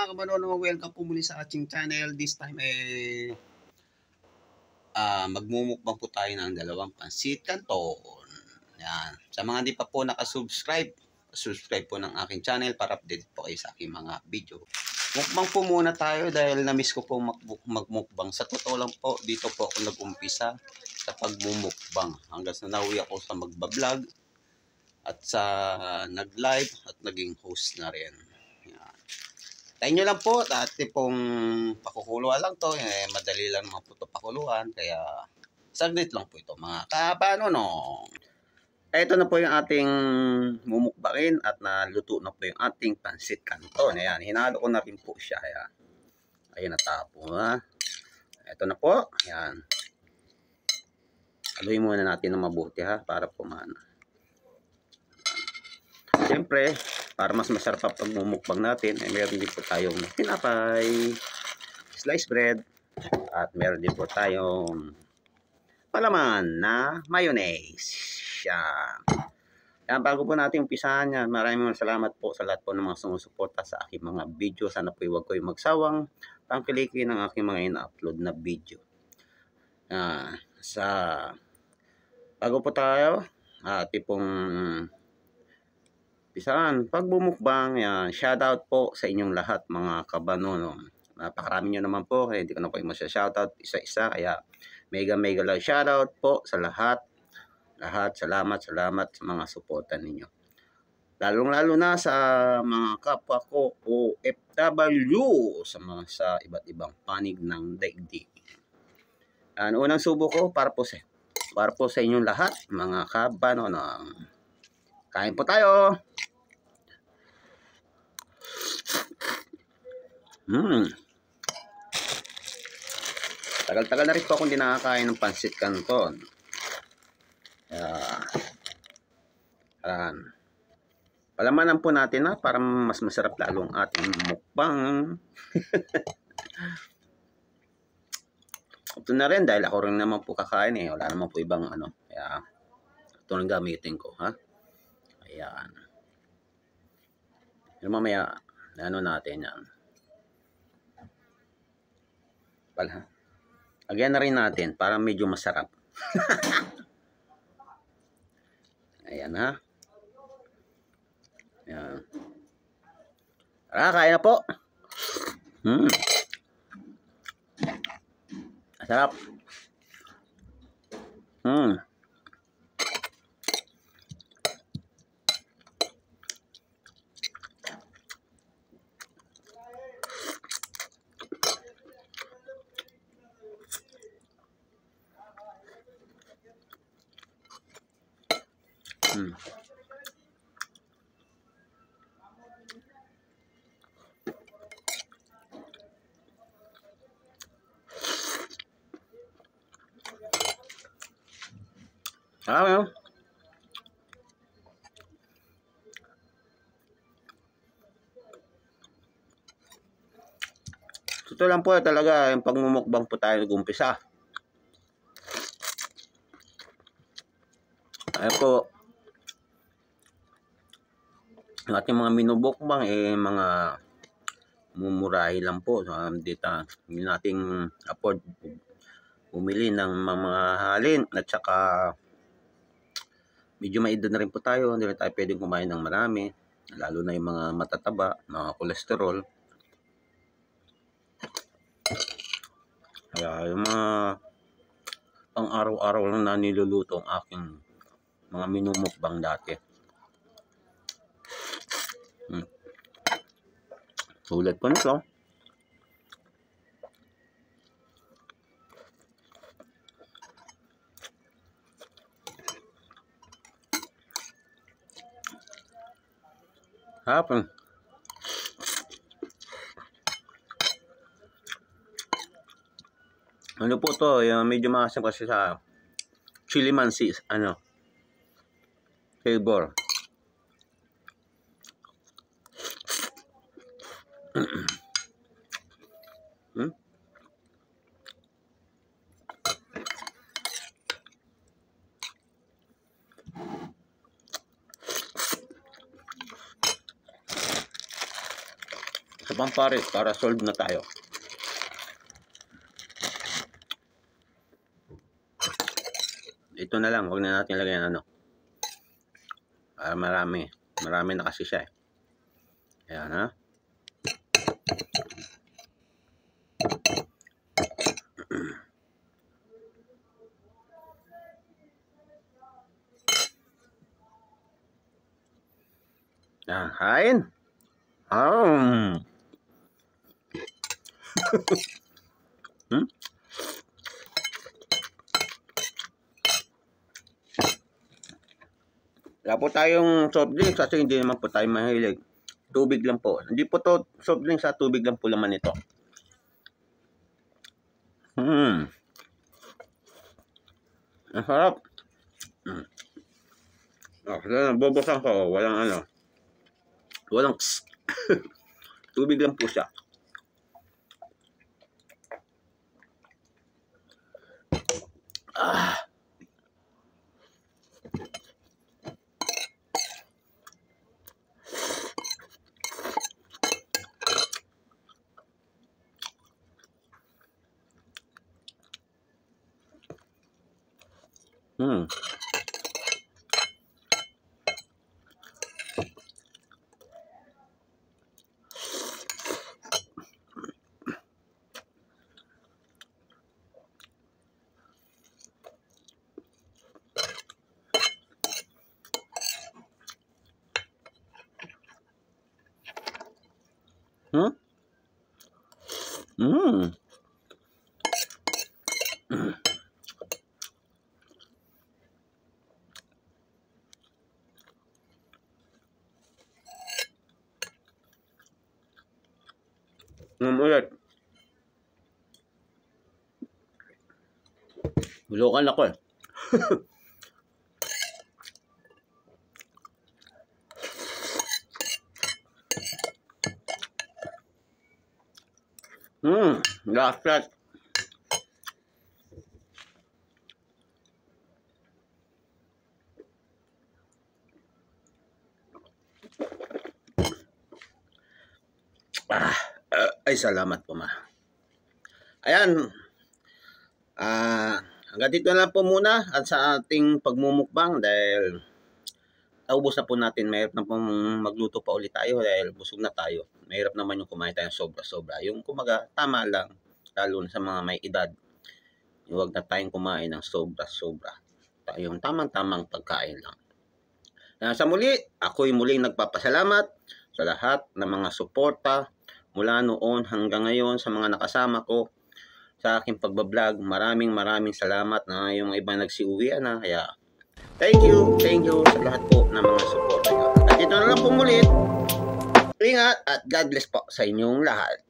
mga kabanono, welcome po muli sa ating channel. This time eh ah magmumukbang po tayo ng dalawang pansit canton. Yan. Sa mga hindi pa po nakasubscribe, subscribe po ng aking channel para update po kayo sa aking mga video. Mukbang po muna tayo dahil na-miss ko po mag- magmukbang. Sa totoo lang po, dito po ako nag-umpisa sa pagmumukbang. Hanggang sa nauwi ako sa magbablog at sa nag-live at naging host na rin. Yan. Tayo nyo lang po, dati pong pakukuluan lang to, eh, madali lang naman po ito pakuluan, kaya saglit lang po ito mga kapano no. Ito na po yung ating mumukbakin at naluto na po yung ating pansit canton. Ayan, hinalo ko na rin po siya. Ayan, Ayan na tapo ha. Ito na po. Ayan. Haluin muna natin ng mabuti ha, para pumana. Siyempre, para mas masarap pa pagmumukbang natin, ay meron din po tayong tinapay, sliced bread, at meron din po tayong palaman na mayonnaise. Yan. Yan, bago po natin umpisahan yan, maraming salamat po sa lahat po ng mga sumusuporta sa aking mga video. Sana po huwag kayo magsawang tangkilikin ng aking mga ina-upload na video. Ah, sa bago po tayo, at pong Pisan, pag bumukbang, yan, shoutout po sa inyong lahat mga kabanono. Napakarami nyo naman po, kaya hindi ko na po yung masya-shoutout isa-isa, kaya mega mega lang shoutout po sa lahat. Lahat, salamat, salamat sa mga suporta ninyo. Lalong-lalo na sa mga kapwa ko OFW sa mga sa iba't ibang panig ng daigdig. Ano unang subo ko para po sa para po sa inyong lahat, mga kabanono. Kain po tayo. Hmm. Tagal-tagal na rin po akong hindi nakakain ng pansit canton. Yeah. Ayan. Palamanan po natin na para mas masarap lalong ating mukbang. Ito na rin dahil ako rin naman po kakain eh. Wala naman po ibang ano. Kaya ito ang gamitin ko. Ha? Ayan. Yung mamaya, ano natin yan. Pala. Lagyan na rin natin para medyo masarap. Ayan ha. Ayan. Tara, kain na po. Hmm. Masarap. Hmm. Hmm. Ah, well. Ito lang po talaga yung pagmumukbang po tayo nag-umpisa. Ayan po, ang ating mga minubukbang eh mga mumurahi lang po. So, um, dito, hindi nating afford bumili ng mga halin at saka medyo maedad na rin po tayo. Hindi rin tayo pwedeng kumain ng marami. Lalo na yung mga matataba, mga kolesterol. Kaya yung mga pang araw-araw lang na niluluto ang aking mga minumukbang dati. Hmm. Sulit pa nito. Hapon. Ano po to? Yung medyo maasim kasi sa chili mansi. Ano? Flavor. Hmm? pang pare para solve na tayo. Ito na lang, wag na natin lagyan ano. Para marami. Marami na kasi siya eh. Ayan ha. Yan, kain. Um. hmm? Wala po tayong soft drinks kasi hindi naman po tayo mahilig. Tubig lang po. Hindi po to soft drinks sa tubig lang po laman ito. Hmm. Ang sarap. Hmm. Oh, bobosan ko. Walang ano. Walang tubig lang po siya. Ah. Hmm. Hmm? Hmm. Hmm, ulit. Bulokan ako eh. Hmm, last shot. Ay salamat po ma. Ayan. Ah, hanggang dito na lang po muna at sa ating pagmumukbang dahil naubos na po natin. Mahirap na pong magluto pa ulit tayo dahil busog na tayo. Mahirap naman yung kumain tayo sobra-sobra. Yung kumaga, tama lang. Lalo na sa mga may edad. Huwag na tayong kumain ng sobra-sobra. Yung tamang-tamang pagkain lang. Uh, sa muli, ako'y muling nagpapasalamat sa lahat ng mga suporta mula noon hanggang ngayon sa mga nakasama ko sa aking pagbablog. Maraming maraming salamat na yung iba nagsiuwi na. Kaya thank you, thank you sa lahat po ng mga suporta nyo. At dito na lang po mulit. Ingat at God bless po sa inyong lahat.